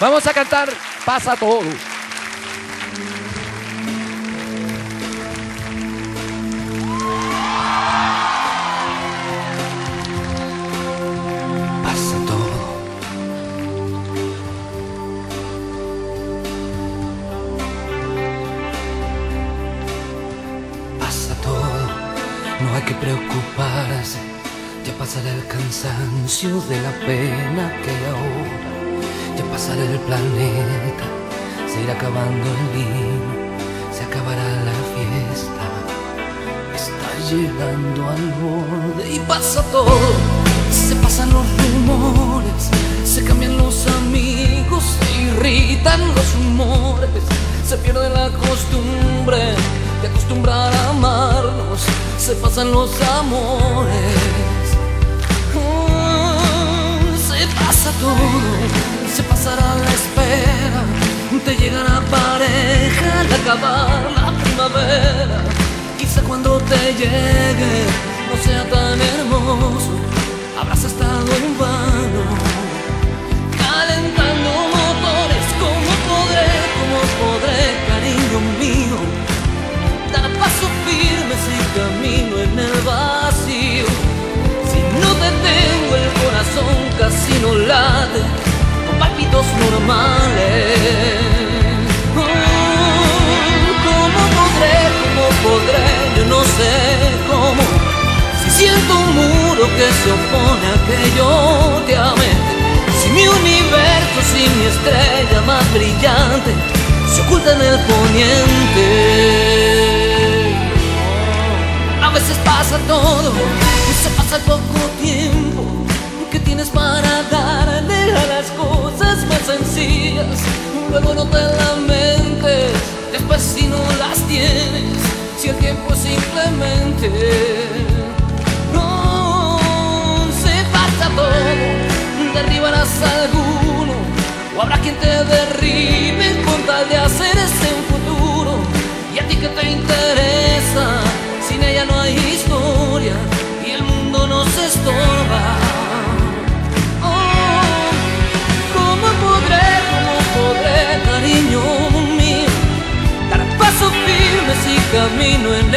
Vamos a cantar Pasa todo. Pasa todo. Pasa todo, no hay que preocuparse. Ya pasará el cansancio de la pena que ahora. Ya pasará el planeta, se irá acabando el vino, se acabará la fiesta. Está llegando al borde y pasa todo. Se pasan los rumores, se cambian los amigos, se irritan los humores, se pierde la costumbre de acostumbrar a amarnos, se pasan los amores. Mm, Se pasa todo, se pasará la espera, te llegará pareja al acabar la primavera. Quizá cuando te llegue no sea tan hermoso, habrás estado en vano, calentando motores. ¿Cómo podré, cómo podré, cariño mío, dar paso firme si camino en el vacío? Si no te tengo el corazón casi no late, se opone a que yo te ame, si mi universo, si mi estrella más brillante se oculta en el poniente. A veces pasa todo, se pasa el poco tiempo que tienes para darle a las cosas más sencillas. Luego no te lamentes, después si no las tienes, si el tiempo simplemente. Habrá quien te derribe con tal de hacer ese un futuro. Y a ti que te interesa, sin ella no hay historia y el mundo nos estorba. Oh, ¿Cómo podré, cómo podré, cariño mío, dar paso firme si camino en